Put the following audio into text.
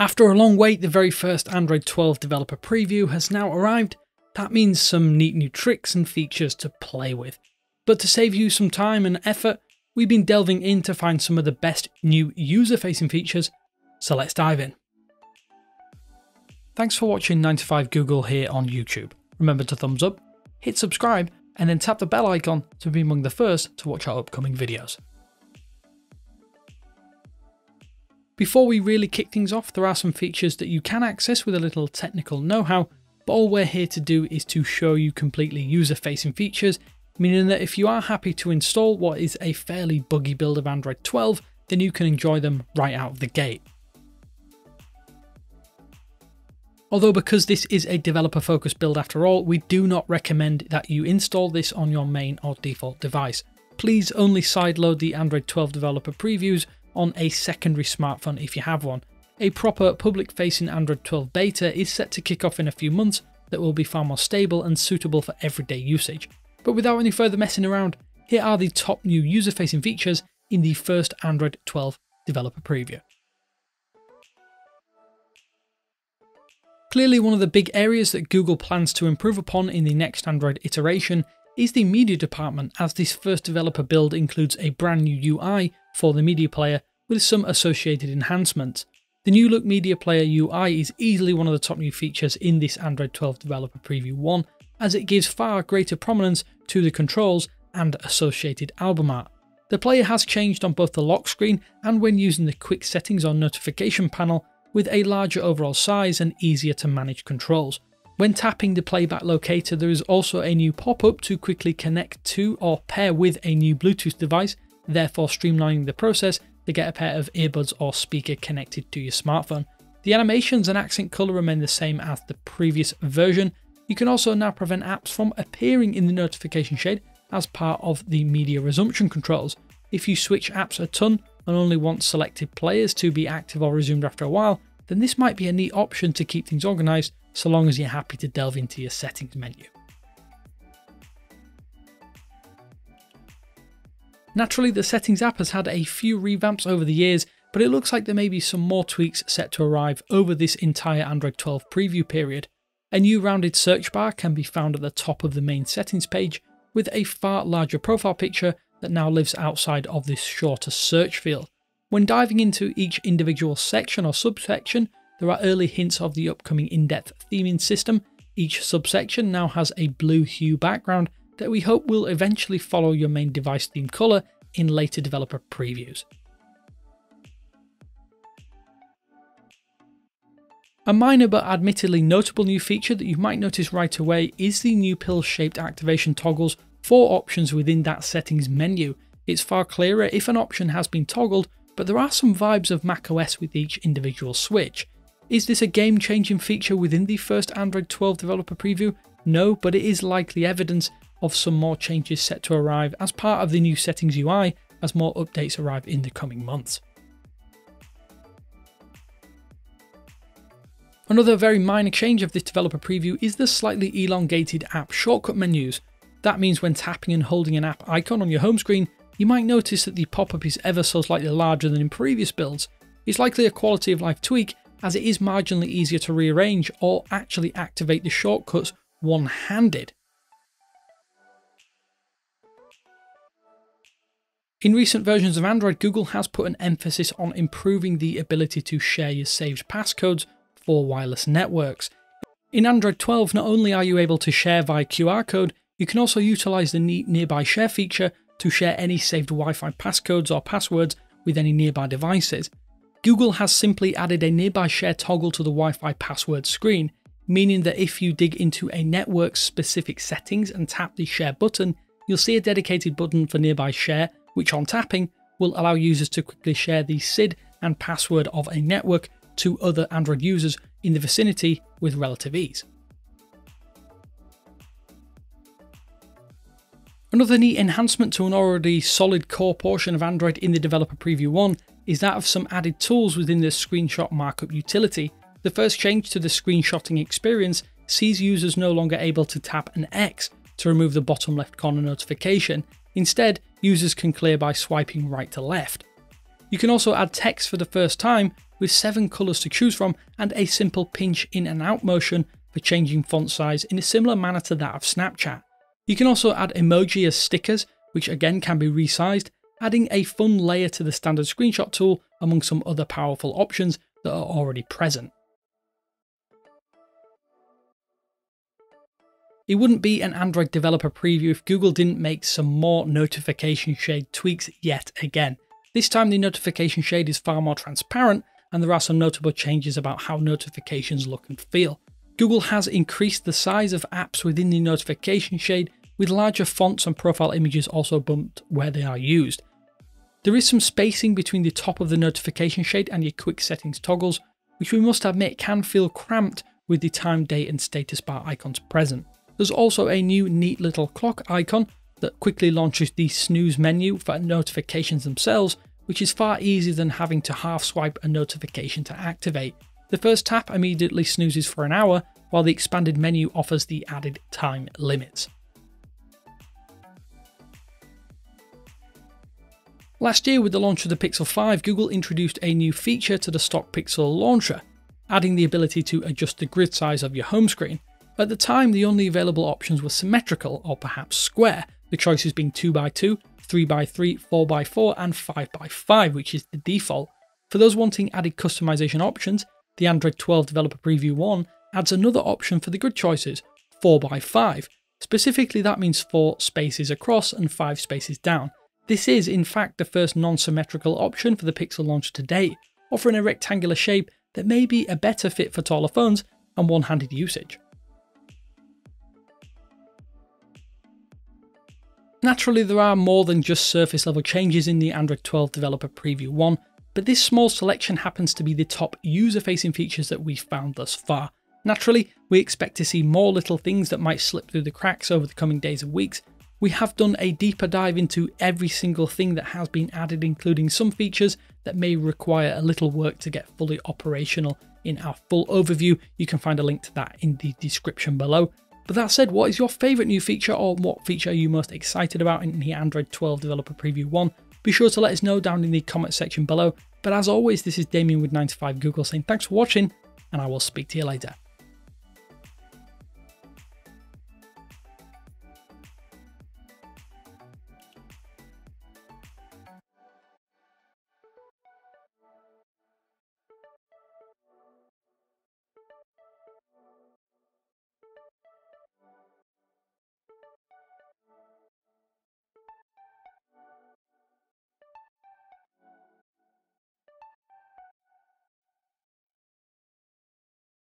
After a long wait, the very first Android 12 developer preview has now arrived. That means some neat new tricks and features to play with. But to save you some time and effort, we've been delving in to find some of the best new user facing features, so let's dive in. Thanks for watching 9to5 Google here on YouTube. Remember to thumbs up, hit subscribe, and then tap the bell icon to be among the first to watch our upcoming videos. Before we really kick things off, there are some features that you can access with a little technical know-how, but all we're here to do is to show you completely user-facing features, meaning that if you are happy to install what is a fairly buggy build of Android 12, then you can enjoy them right out of the gate. Although because this is a developer focused build after all, we do not recommend that you install this on your main or default device. Please only sideload the Android 12 developer previews on a secondary smartphone if you have one. A proper public facing Android 12 beta is set to kick off in a few months that will be far more stable and suitable for everyday usage. But without any further messing around, here are the top new user facing features in the first Android 12 developer preview. Clearly one of the big areas that Google plans to improve upon in the next Android iteration is the media department as this first developer build includes a brand new UI for the media player with some associated enhancements. The new look media player UI is easily one of the top new features in this Android 12 developer preview 1 as it gives far greater prominence to the controls and associated album art. The player has changed on both the lock screen and when using the quick settings or notification panel with a larger overall size and easier to manage controls. When tapping the playback locator there is also a new pop-up to quickly connect to or pair with a new Bluetooth device therefore streamlining the process to get a pair of earbuds or speaker connected to your smartphone. The animations and accent colour remain the same as the previous version. You can also now prevent apps from appearing in the notification shade as part of the media resumption controls. If you switch apps a ton and only want selected players to be active or resumed after a while, then this might be a neat option to keep things organised so long as you're happy to delve into your settings menu. Naturally, the Settings app has had a few revamps over the years, but it looks like there may be some more tweaks set to arrive over this entire Android 12 preview period. A new rounded search bar can be found at the top of the main settings page, with a far larger profile picture that now lives outside of this shorter search field. When diving into each individual section or subsection, there are early hints of the upcoming in-depth theming system. Each subsection now has a blue hue background that we hope will eventually follow your main device theme color in later developer previews. A minor but admittedly notable new feature that you might notice right away is the new pill-shaped activation toggles for options within that settings menu. It's far clearer if an option has been toggled, but there are some vibes of macOS with each individual switch. Is this a game-changing feature within the first Android 12 developer preview? No, but it is likely evidence of some more changes set to arrive as part of the new settings UI as more updates arrive in the coming months. Another very minor change of this developer preview is the slightly elongated app shortcut menus. That means when tapping and holding an app icon on your home screen, you might notice that the pop-up is ever so slightly larger than in previous builds. It's likely a quality of life tweak as it is marginally easier to rearrange or actually activate the shortcuts one-handed. In recent versions of Android, Google has put an emphasis on improving the ability to share your saved passcodes for wireless networks. In Android 12, not only are you able to share via QR code, you can also utilize the neat nearby share feature to share any saved Wi-Fi passcodes or passwords with any nearby devices. Google has simply added a nearby share toggle to the Wi-Fi password screen, meaning that if you dig into a network's specific settings and tap the share button, you'll see a dedicated button for nearby share which on tapping will allow users to quickly share the SID and password of a network to other Android users in the vicinity with relative ease. Another neat enhancement to an already solid core portion of Android in the developer preview 1 is that of some added tools within the screenshot markup utility. The first change to the screenshotting experience sees users no longer able to tap an X to remove the bottom left corner notification. Instead, users can clear by swiping right to left. You can also add text for the first time with 7 colours to choose from and a simple pinch in and out motion for changing font size in a similar manner to that of Snapchat. You can also add emoji as stickers, which again can be resized, adding a fun layer to the standard screenshot tool among some other powerful options that are already present. It wouldn't be an Android developer preview if Google didn't make some more notification shade tweaks yet again. This time the notification shade is far more transparent and there are some notable changes about how notifications look and feel. Google has increased the size of apps within the notification shade with larger fonts and profile images also bumped where they are used. There is some spacing between the top of the notification shade and your quick settings toggles, which we must admit can feel cramped with the time, date and status bar icons present. There's also a new neat little clock icon that quickly launches the snooze menu for notifications themselves, which is far easier than having to half swipe a notification to activate. The first tap immediately snoozes for an hour, while the expanded menu offers the added time limit. Last year with the launch of the Pixel 5, Google introduced a new feature to the stock Pixel launcher, adding the ability to adjust the grid size of your home screen. At the time, the only available options were symmetrical or perhaps square, the choices being 2x2, 3x3, 4x4 and 5x5, which is the default. For those wanting added customization options, the Android 12 Developer Preview 1 adds another option for the grid choices, 4x5. Specifically, that means 4 spaces across and 5 spaces down. This is, in fact, the first non-symmetrical option for the Pixel launch to date, offering a rectangular shape that may be a better fit for taller phones and one-handed usage. Naturally, there are more than just surface level changes in the Android 12 Developer Preview 1, but this small selection happens to be the top user facing features that we've found thus far. Naturally, we expect to see more little things that might slip through the cracks over the coming days and weeks. We have done a deeper dive into every single thing that has been added, including some features that may require a little work to get fully operational in our full overview. You can find a link to that in the description below. But that said, what is your favourite new feature or what feature are you most excited about in the Android 12 Developer Preview 1? Be sure to let us know down in the comment section below. But as always, this is Damien with 9to5 Google saying thanks for watching and I will speak to you later.